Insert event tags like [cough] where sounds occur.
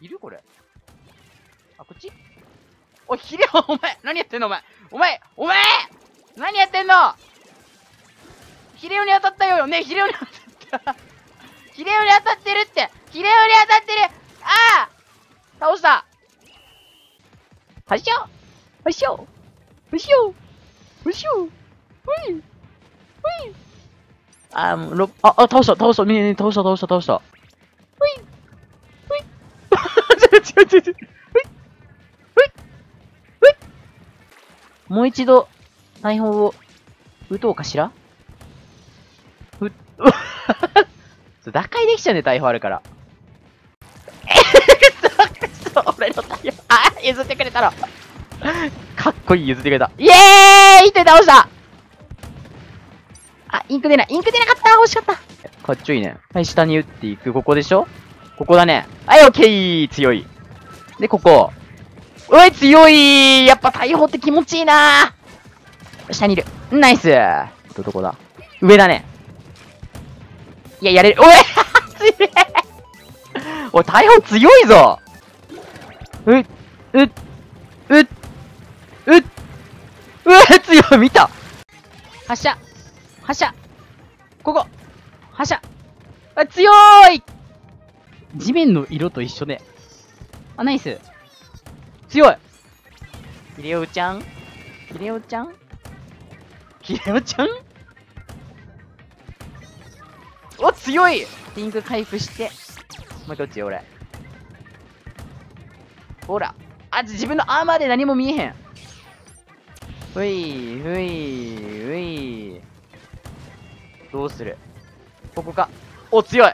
いる？これ。あ、こっち？おい、ヒレお前何やってんの？お前。お前お前！何やってんの？ヒレオに当たったよね？ヒレオに当たった。[laughs] ヒレオに当たってるって。ヒレオに当たってる。ああ！倒した。はっしょはしょはしょはしょほい。ほい。あー、もう、ろあ、あ、倒した、倒した、ねえねえ、倒した、倒した、倒した。ちょ、ちょ、ちょ、ちょ、ほいほいほいもう一度、大砲を、撃とうかしら？う、[laughs] そう打開できちゃうね、大砲あるから。えくそ、俺の大砲、あ、譲ってくれたの。かっこいい、譲ってくれた。イエーイ一手倒したあ、インク出ない。インク出なかった惜しかったかっちょいいね。はい、下に打っていく。ここでしょ？ここだね。はい、オッケー強い。で、ここ。おい、強い。やっぱ大砲って気持ちいいな。下にいる。ナイス。ど、どこだ？上だね。いや、やれる。おい [laughs] 強いおい、大砲強いぞ。うっ、うっ、うっ、う、う、うわ、強い。見た。発射。発射。ここ。発射。あ、強い。地面の色と一緒ね。あ、ナイス強いヒレオちゃん？ヒレオちゃん？ヒレオちゃん？お、強いピンク回復して。もうどっち俺？ほら。あ、自分のアーマーで何も見えへん。ふい、ふい、ふい。どうする？ここか。お、強い